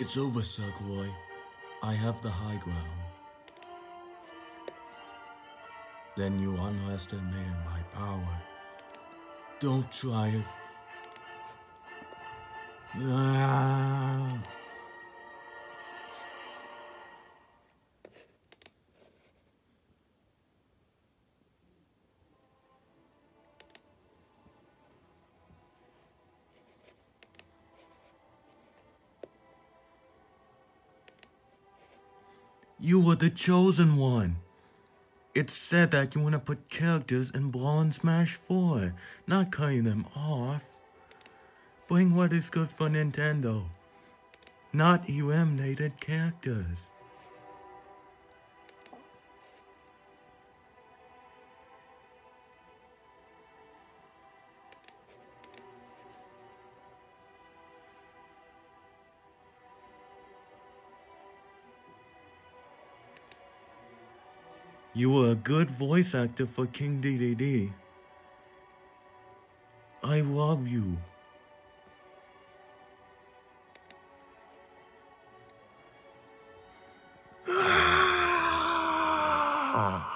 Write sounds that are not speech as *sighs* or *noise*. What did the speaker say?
It's over, Surkroy. I have the high ground. Then you underestimate my power. Don't try it. Ah. You were the chosen one. It's said that you want to put characters in Brawl Smash 4, not cutting them off. Bring what is good for Nintendo, not eliminated characters. You were a good voice actor for King Dedede. I love you. *sighs* Ah.